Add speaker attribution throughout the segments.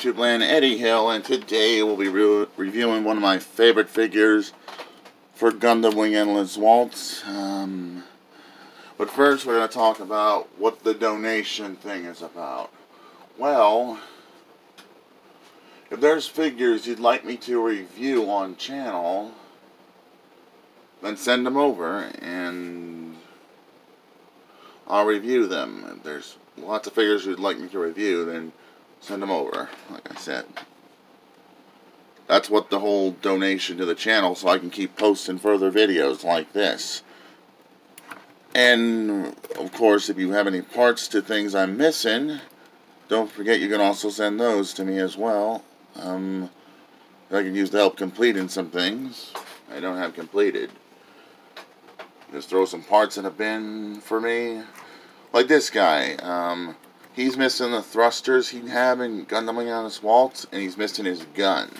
Speaker 1: YouTube land, Eddie Hill, and today we'll be re reviewing one of my favorite figures for Gundam Wing Endless Waltz. Um, but first we're going to talk about what the donation thing is about. Well, if there's figures you'd like me to review on channel, then send them over and I'll review them. If there's lots of figures you'd like me to review, then send them over, like I said. That's what the whole donation to the channel, so I can keep posting further videos like this. And, of course, if you have any parts to things I'm missing, don't forget you can also send those to me as well. Um, I can use to help completing some things I don't have completed. Just throw some parts in a bin for me. Like this guy. Um, He's missing the thrusters he'd have in Gundam Wing Endless Waltz, and he's missing his gun.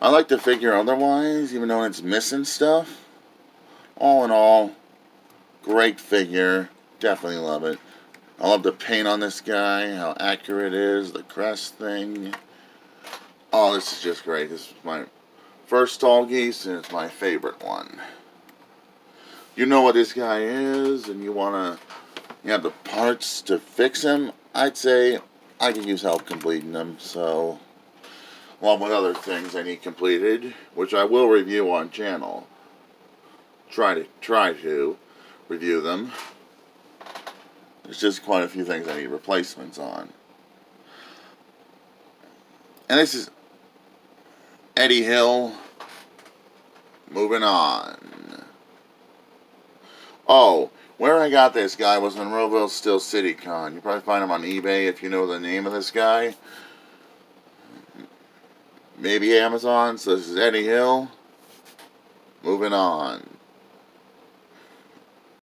Speaker 1: I like the figure otherwise, even though it's missing stuff. All in all, great figure. Definitely love it. I love the paint on this guy, how accurate it is, the crest thing. Oh, this is just great. This is my first Tallgeese, and it's my favorite one. You know what this guy is, and you want to you have the parts to fix them, I'd say I can use help completing them. So, along with other things I need completed, which I will review on channel. Try to try to review them. There's just quite a few things I need replacements on. And this is Eddie Hill. Moving on. Oh, where I got this guy was Monroeville Steel City Con. You probably find him on eBay if you know the name of this guy. Maybe Amazon. So this is Eddie Hill. Moving on.